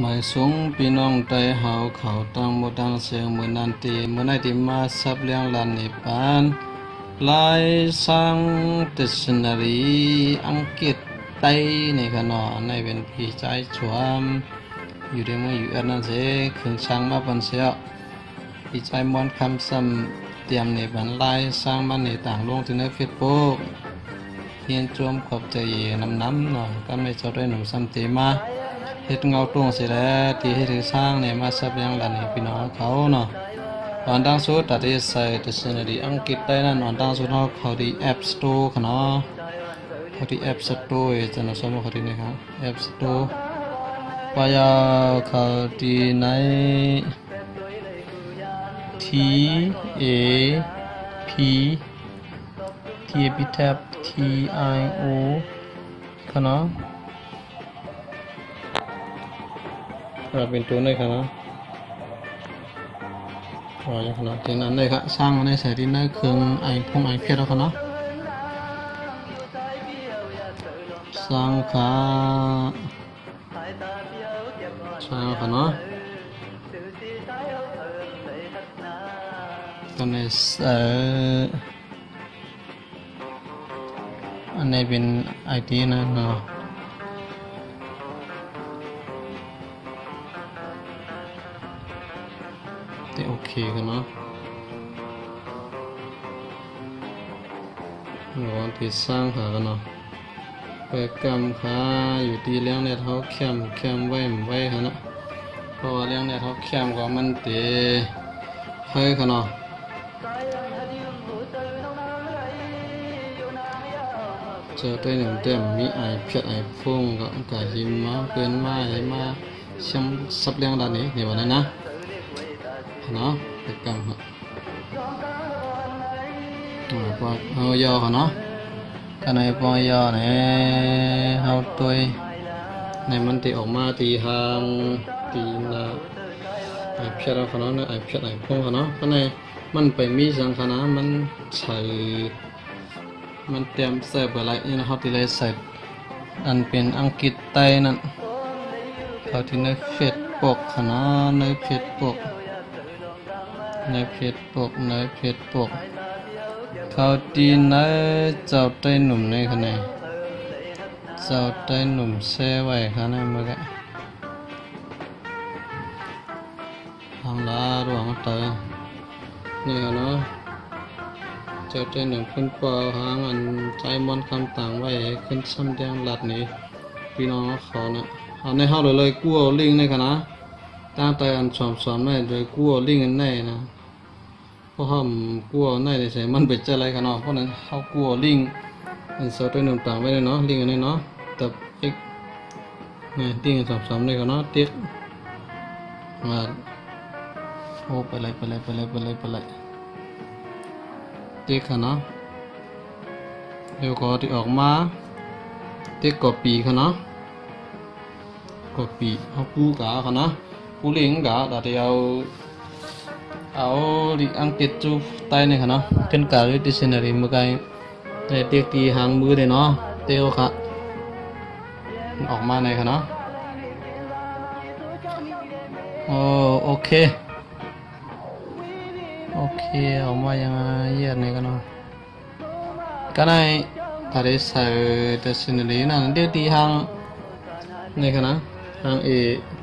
หมายสงพี่น้องใจเฮาเขาตั้งหมดดังเสียงเหมือนนันตีเมื่อไหนที่มาซับเลี้ยงลันนิปานลายสร้างดิสนารีอังกฤษไต้ในขนอในเป็นพี่ใจชวมอยู่ในเมืองอยู่อันนั้นเสขึ้นช่างมาปันเสียพี่ใจมวนคำซ้ำเตรียมในบันลายสร้างมันในต่างลงที่ในเฟซบุ๊กเฮียนจวมขอบใจน้ำน้ำเนาะก็ไม่จ้าได้หนุ่มซ้ำเตมา เฮ็ดเงาตรงเสียแล้วที่เฮ็ดให้สร้างเนี่ยมาซับยังหลันให้พี่น้องเขาเนาะตอนดังสุดตัดได้ใส่ดิสเนดีอังกฤษได้นั่นตอนดังสุดเขาเขาดี App Store ค่ะเนาะเขาดี App Store จะน่าสมเขาดีนะครับ App Store ปายาเขาดีใน T A P T A P tab T I O ค่ะเนาะ เราเป็นตัวในคณะรออย่างคณะทีนั้นเลยครับสร้างในสายที่ในคืองไอพงไอเพชรแล้วคณะสร้างขาสร้างคณะตอนนี้เอ่ออันนี้เป็นไอทีนะเนาะ เคกันเนาะระหว่างที่สร้างหากันเนาะไปกำขาอยู่ที่เลี้ยงเนี่ยเขาแคมแคมไว้ไว้ฮะเนาะเพราะว่าเลี้ยงเนี่ยเขาแคมก็มันเตะเฮ้ยกันเนาะเจอได้หนึ่งเต็มมีไอเพียดไอพุ่งก็กะหิมมาเกินมาไอมาช่างซับเลี้ยงด้านนี้ในวันนั้นะ เนาะตะกำฮะปอเฮายอเนาะข้างในปอยอเนี่ยเฮาตัวในมันตีออกมาตีหางตีนาไอเพียร์ขนาดนั้นไอเพียร์ไอพงขนาดข้างในมันไปมีสังขนามันใส่มันเตรียมใส่อะไรนี่นะครับที่เลยใส่อันเป็นอังกฤษไต้นั่นเขาที่ในเฟซปกขนาดในเฟซปก ในเพจปกในเพจปกเขาดีในเจ้าใต้หนุ่มในคะแนนเจ้าใต้หนุ่มเซไว้คะแนนเมื่อกี้ทางลาดวงเตอนี่เนาะเจ้าใต้หนุ่มขึ้นปอหางอันใจมอนคำต่างไว้ขึ้นซ้ำแดงหลัดนี้พี่น้องเขาเนี่ยเอาในห้าเลยเลยกู้ลิงในคณะ ตั้งแต่อันสอมสอมได้โดยกู้เอาลิงกันแน่นะเพราะห้ามกลัวในในใส่มันเป็นจะอะไรกันเนาะเพราะนั้นเขากลัวลิงมันเสาตัวหนึ่งต่างไว้เลยเนาะลิงอันนี้เนาะแตับเอ็กนี่ลิงสามสามเลยกันเนาะเติ๊กมาโอ้ไปเลยไปเลยไปเลยไปเลยไปเลยเติ๊กค่ะเนาะเดี๋ยวก็ที่ออกมาเติ๊กกอปีค่ะเนาะกอปีเขากาค่ะเนาะปูลิงกาแต่เดียวเอาดิอังกฤษจูใต้นี่ค่ะเนาะ ขึ้นกาด้วยดิชนารีมือไกแต่เตียกตีหางมือเลยเนาะเตียวค่ะออกมาในค่ะเนาะโอ้โอเคโอเคออกมายังเยี่ยมในกันเนาะก็ได้ถ้าได้ใส่ดิชนารีนั่นเตียกตีหางในค่ะนะหางเอ ทางเอสองตัวเนี่ยติดตัวหาปั๊บเป็นขนาดเตี้ยกำครับเตี้ยกำเลยอย่างออกมาเนี่ยขึ้นหดขึ้นพอเตี้ยกำเลยนั่นเนี่ยออกมาเหมือนไอ้แล้วก็เตี้ยทีในขณะที่เสียงในขณะหางไข่ขับปีเขียวๆในการสองหันเตี้ยขนาดเตี้ยออกมาก็นายพอออกมานะในในเว็บอันเตอร์ ULR เนี่ยเขาตีเลยเสียลิงกันเขากู้มามาแกงคณะติ๊กตั้งเหนือ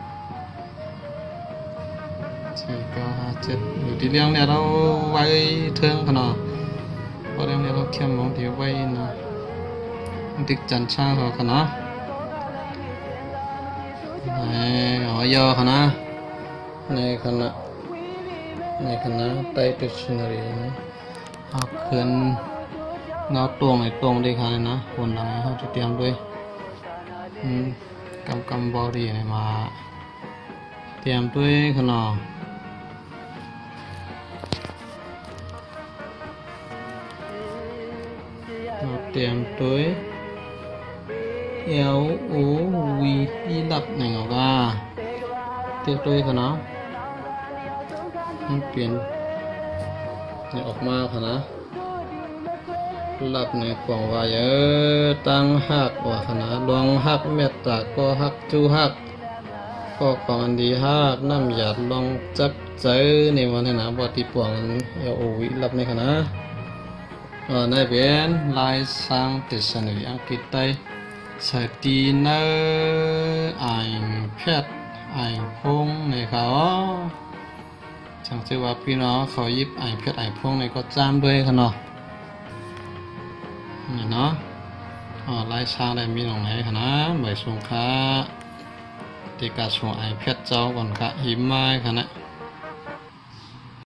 สี่เก้าห้าเจ็ดอยู่ที่เลี้ยงเนี่ยเราไว้เทิงขนาดบ่ได้เนี่ยเราเทียมมองที่ไว้นะดิกจันช่างเขาขนาดไอ้หอยอขนาดในขณะในขณะไตติชนารีนะเอาเขื่อนเงาตวงไอ้ตวงดีค่ะนะคนดังเขาจะเตรียมด้วยกำกำบอดีเนี่ยมาเตรียมด้วยขนา ด Một tiệm tối Eo ố vi y đập này ngọc à Tiếp tối khả nó Nó biến Này ọc ma khả nó Lập này khoảng vài ơ Tăng hạc và khả nó Đoan hạc mẹt tạ có hạc chu hạc Có khoảng anh đi hạc Nam giặt long chắc chơi Này mà này nào Bỏ tí quảng Eo ố vi lập này khả nó เออในเวียนลายสร้างติดสนุยอังกฤษไต้สตีเนอร์ไอเพชรไอพงในเขาจังเจว่าพี่น้องเขายิ